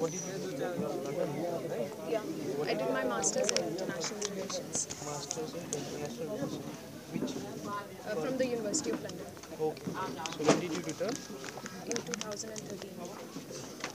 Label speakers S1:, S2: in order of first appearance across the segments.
S1: what did you do? Right?
S2: Yeah, I did my master's in international relations
S1: Masters in International Relations. Which?
S2: uh, from the University of London
S1: Okay. So when did you return?
S2: in 2013.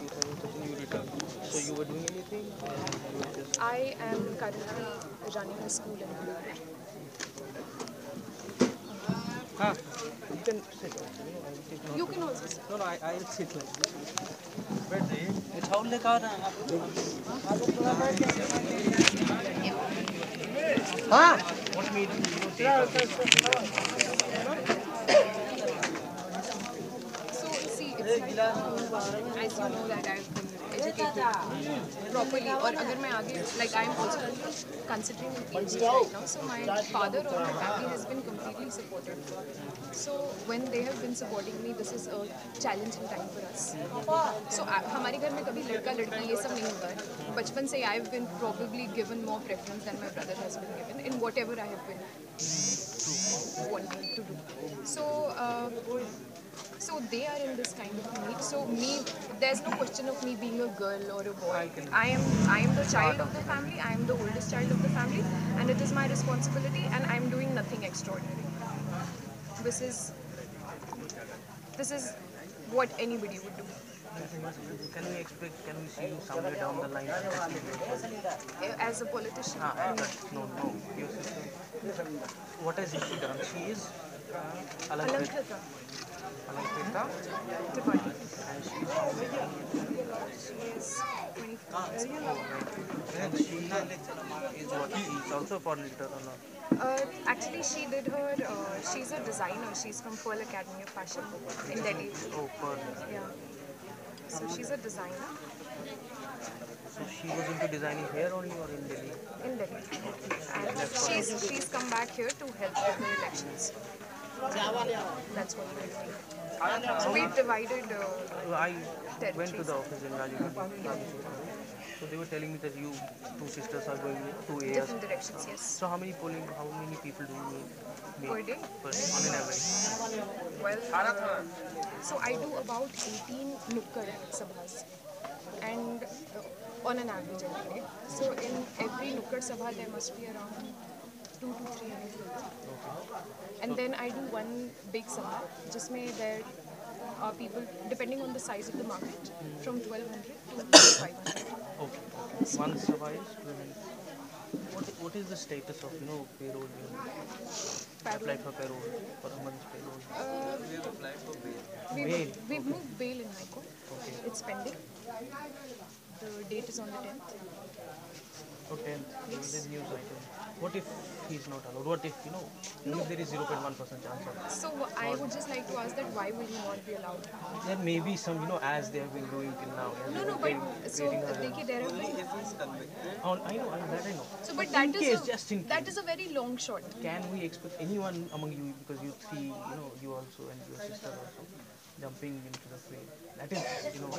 S1: 2013 you returned. So you were doing anything? Or you were just
S2: I am currently running a school in Bangalore.
S1: Ah, you can sit. You know, I will take
S2: You can also sit.
S1: No, no, I, I will sit like this. बैठ जाइए
S3: ये चावल लेकर आ रहे हैं आप
S1: What made you, you know, take up this?
S2: So see, it's like, uh, as you know that I've educated properly और अगर मैं आगे like I am also considering PhD right now so my father और my family has been completely supported so when they have been supporting me this is a challenging time for us so हमारे घर में कभी लड़का लड़की ये सब नहीं होता है बचपन से I have been probably given more preference than my brother has been given in whatever I have been to do so uh, so they are in this kind of need. So me, there's no question of me being a girl or a boy. I am, I am the child of the family. I am the oldest child of the family, and it is my responsibility. And I am doing nothing extraordinary. This is, this is what anybody would do.
S1: Can we expect, can we see you somewhere down the line?
S2: As a politician,
S1: Ah,
S2: I mean,
S1: no, no. Your sister. What has she done? She is uh, Alankrit-
S2: Alankrita
S1: Alankrita
S2: Tripathi.
S1: and she is how many?
S2: She is 24.
S1: And she is what? She also a foreign or not?
S2: Uh, actually, she did her. Uh, she's a designer. She's from Pearl Academy of Fashion in Delhi.
S1: Oh, Pearl.
S2: Yeah. So she's a designer
S1: So she was into designing here only or in Delhi?
S2: in Delhi. And she's she's come back here to help with the elections. That's what. So we've divided. Uh,
S1: I went to the office in Rajagiri. So they were telling me that you two sisters are going to areas.
S2: different directions, yes.
S1: So how many polling, how many people do you meet?
S2: Per day?
S1: per- on an average?
S2: Well, uh, so I do about 18 Nukkad Sabhas. And uh, on an average every. So in every Nukkad Sabha there must be around two to three hundred. And then I do one big sale. Just may there are people depending on the size of the market from 1200 to 500.
S1: Okay. One survives. What, what is the status of you know parole? Apply for parole for a month's parole. Uh, we have applied for bail.
S2: We've,
S1: bail.
S2: we've okay. moved bail in my
S1: Okay.
S2: It's pending. The date is on the 10th
S1: the news item. What if he's not allowed? What if, you know, no. there is 0.1% chance of
S2: So I would just like to ask that why will he not be allowed?
S1: There may be some, you know, as they have been doing till now.
S2: No, no, but so, thank there have
S1: I know, I know, that I know.
S2: So, but, that is
S1: case,
S2: a,
S1: just in
S2: that
S1: case.
S2: is a very long shot.
S1: Can we expect anyone among you, because you three, you know, you also and your sister also, jumping into the fray? That is, you know...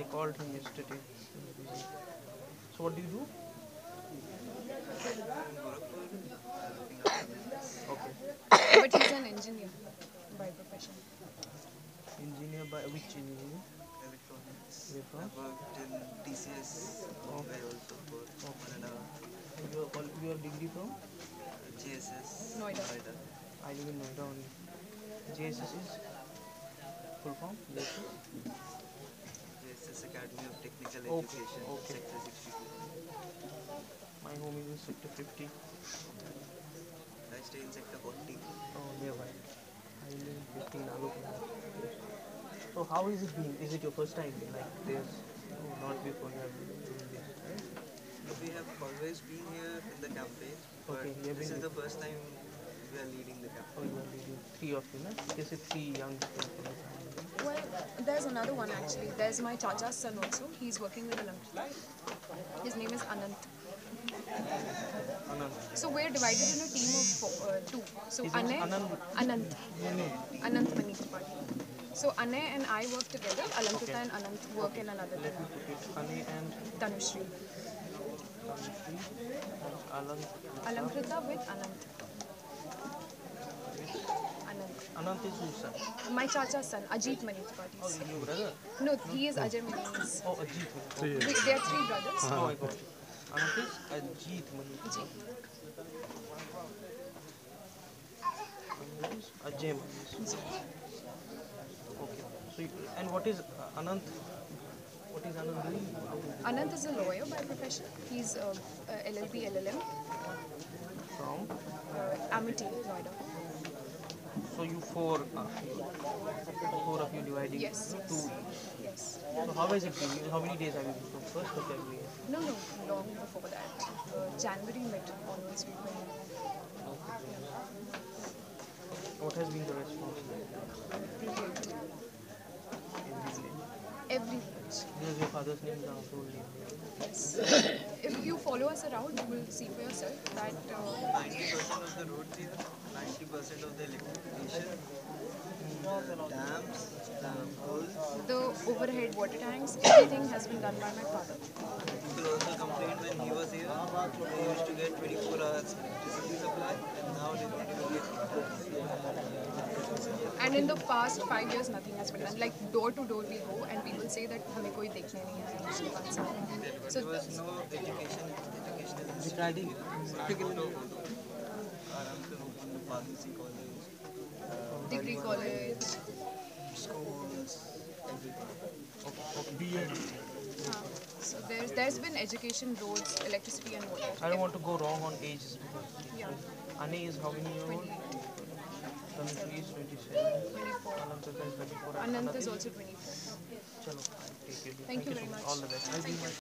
S1: I called him yesterday. He was busy. So what do you do? Okay.
S2: But he's an engineer by profession.
S1: Engineer by which engineer?
S3: Electronics.
S1: Where?
S3: I worked in TCS Mumbai also for one and a half.
S1: And you are all your degree from?
S3: JSS
S2: Noida.
S1: I live in Noida only. JSS is full form? JSS?
S3: JSS Academy of Technical
S1: Okay,
S3: Education,
S1: okay.
S3: Sector 62.
S1: My home is in sector 50.
S3: I stay in Sector 40.
S1: Oh, nearby. I live in 15 Alupur. So how is it been? Is it your first time? Like this? oh, not before you have been doing this, right?
S3: We have always been here in the campaign, but
S1: Okay,
S3: this is the first time we are leading the campaign.
S1: Oh, you are leading three of you, na? Just three young people from the family.
S2: Well, there's another one actually. There's my chacha's son also. He's working with Alankrita. His name is Anant.
S1: Anand.
S2: So we're divided in a team of four, uh, two. So Anay,
S1: Anand.
S2: Anant, Anant Tripathi. So Anay and I work together. Alankrita and Anant work in another team.
S1: me put it. Honey and
S2: Tanushree.
S1: Tanushree and Alan.
S2: Alankrita with Anant. Anant.
S1: Anant is whose son?
S2: My chacha's son, Ajit Mani
S1: Oh, your brother?
S2: No, he is Ajay Mani's.
S1: Oh, Ajit Mani.
S4: Three.
S2: They are three brothers.
S1: Oh, I got it. Anant is Ajit Mani.
S2: Ji.
S1: Ajay Mani. Okay. So, you, and what is uh, Anant? What is Anand doing?
S2: Anant is a lawyer by profession. He's uh, uh, LLB, LLM,
S1: From?
S2: uh, Amity, Noida.
S1: So you four, uh, four of you dividing
S2: Yes,
S1: two
S2: yes.
S1: each.
S2: Yes.
S1: So how has it been? How many days have you been from first of February?
S2: No, no, long before that. Uh, January mid onwards we went.
S1: What has been the response?
S2: Brilliant.
S1: Every
S2: Every
S1: village.
S2: village.
S1: Because your father's name is also name.
S2: Yes. if you follow us around, you will see for yourself that uh,
S3: 90% of the roads here, 90% of the electrification, the dams, the poles.
S2: the overhead water tanks, everything has been done by my father.
S3: People also complained when he was here, they used to get 24 hours electricity supply, and now they don't even get
S2: And in the past five years, nothing has been done. Like door to door we go and people say that हमें कोई देखने नहीं आया उसके So
S3: There was no education, educational
S1: tried it.
S3: practically आराम से open the pharmacy college, uh,
S2: degree college.
S3: schools, everything.
S2: हाँ. So there's there's been education, roads, electricity and water.
S1: I don't want to go wrong on ages because
S2: Yeah.
S1: Ane is how many years old?
S2: 28,
S1: Tanushree is 27.
S2: 24.
S1: Anant is 24.
S2: Anant is also 24.
S1: Chalo, I'll take it.
S2: Thank you very
S1: so
S2: much.
S1: All the best.
S2: Thank you.